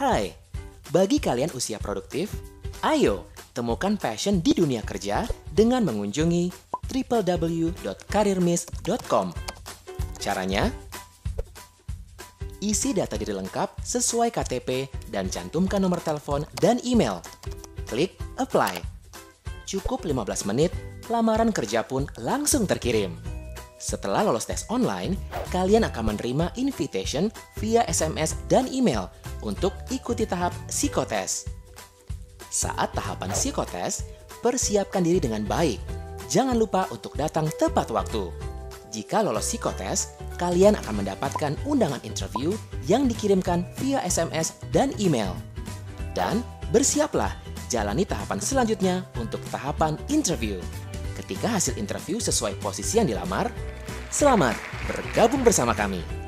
Hai, bagi kalian usia produktif, ayo temukan passion di dunia kerja dengan mengunjungi www.careermiss.com. Caranya, isi data diri lengkap sesuai KTP dan cantumkan nomor telepon dan email. Klik apply. Cukup 15 menit, lamaran kerja pun langsung terkirim. Setelah lolos tes online, kalian akan menerima invitation via SMS dan email untuk ikuti tahap psikotes. Saat tahapan psikotes, persiapkan diri dengan baik. Jangan lupa untuk datang tepat waktu. Jika lolos psikotes, kalian akan mendapatkan undangan interview yang dikirimkan via SMS dan email. Dan bersiaplah jalani tahapan selanjutnya untuk tahapan interview. Ketika hasil interview sesuai posisi yang dilamar, selamat bergabung bersama kami.